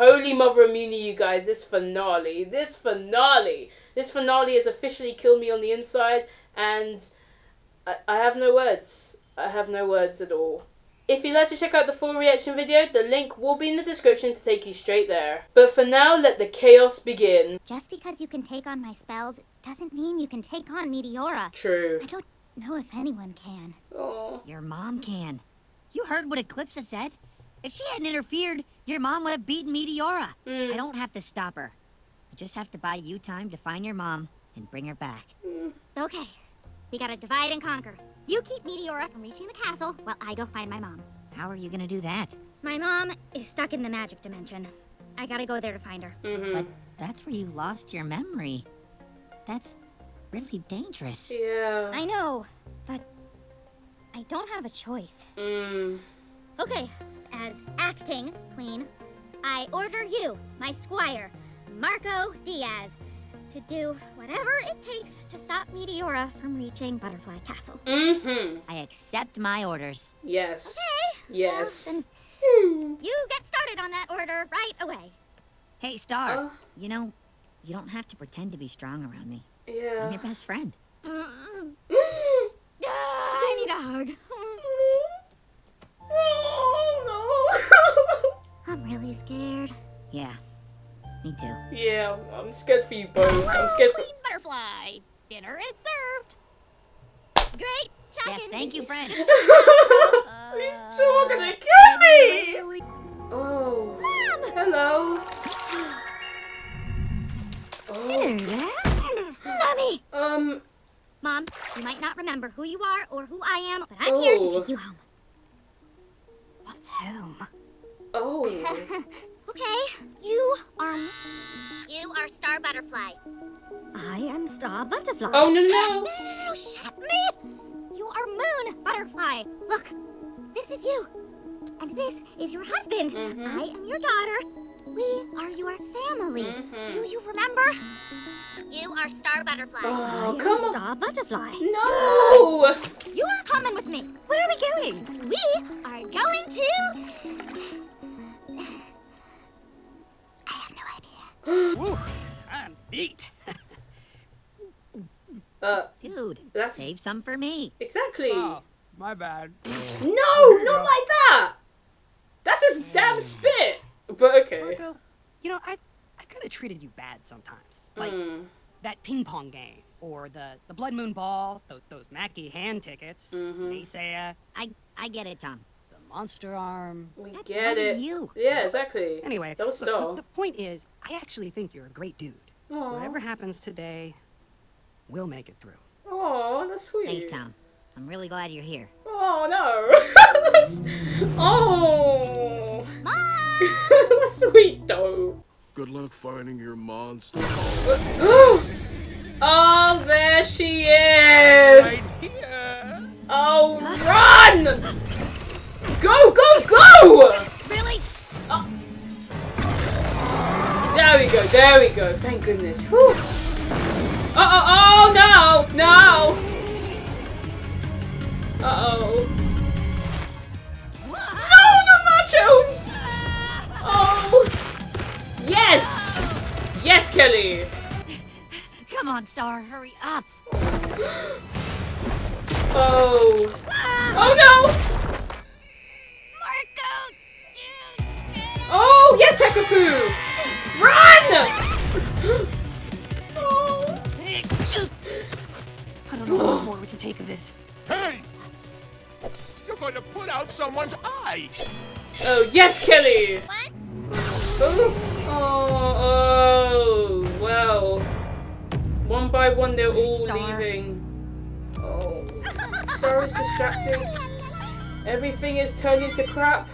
Holy Mother of Mewni, you guys, this finale, this finale, this finale has officially killed me on the inside, and I, I have no words. I have no words at all. If you'd like to check out the full reaction video, the link will be in the description to take you straight there. But for now, let the chaos begin. Just because you can take on my spells doesn't mean you can take on Meteora. True. I don't know if anyone can. Oh. Your mom can. You heard what Eclipsa said. If she hadn't interfered, your mom would have beaten Meteora. Mm. I don't have to stop her. I just have to buy you time to find your mom and bring her back. Okay, we gotta divide and conquer. You keep Meteora from reaching the castle while I go find my mom. How are you gonna do that? My mom is stuck in the magic dimension. I gotta go there to find her. Mm-hmm. But that's where you lost your memory. That's really dangerous. Yeah. I know, but I don't have a choice. Mm. Okay, as acting queen, I order you, my squire, Marco Diaz, to do whatever it takes to stop Meteora from reaching Butterfly Castle. Mm-hmm. I accept my orders. Yes. Okay. Yes. Well, then Hmm. you get started on that order right away. Hey, Star. Oh. You know, you don't have to pretend to be strong around me. Yeah. I'm your best friend. I need a hug. I'm really scared. Yeah, me too. yeah, I'm scared for you both. I'm scared for. Queen Butterfly, dinner is served. Great. Check Yes, thank you, friend. These two are gonna kill me. Oh. Mom! Hello. Oh. Mommy! Um. Mom, you might not remember who you are or who I am, but I'm here to Oh. take you home. What's home? Okay, you are. You are Star Butterfly. I am Star Butterfly. Oh no No, no. no, no, no, shut me! You are Moon Butterfly. Look, this is you. And this is your husband. Mhm. I am your daughter. We are your family. Mhm. Do you remember? You are Star Butterfly. Oh I am come on. Star Butterfly. No. You are coming with me. Where are we going? We are going to. I'm. Uh. Dude, That's save some for me. exactly. Oh, my bad. No, not like that. That's his damn spit. But okay. Marco, you know, I, I kind of treated you bad sometimes. Like Mm. that ping pong game, or the, the Blood Moon Ball, those, those Mackie hand tickets, Mhm. Naysaya, I I get it, Tom. the Monster Arm. We That get wasn't it. you. Yeah, exactly. Anyway, Don't look, the- the point is, I actually think you're a great dude. Aw. Whatever happens today, we'll make it through. Oh, that's sweet. Thanks, Tom. I'm really glad you're here. Oh no. that's, oh. Mom! that's sweet though. Good luck finding your monster. oh, there she is. here. Oh, run! Go, go, go! We go, there we go. Thank goodness. Whew. Uh oh, oh no, no. Uh oh. No, no nachos. Oh. Yes. Yes, Kelly. Come on, Star, hurry up. Oh take of this. Hey! You're going to put out someone's eye. Oh, yes, Kelly. What? Oh, oh, oh, well. One by one, they're all Star. leaving. Oh. Star is distracted. Everything is turning to crap.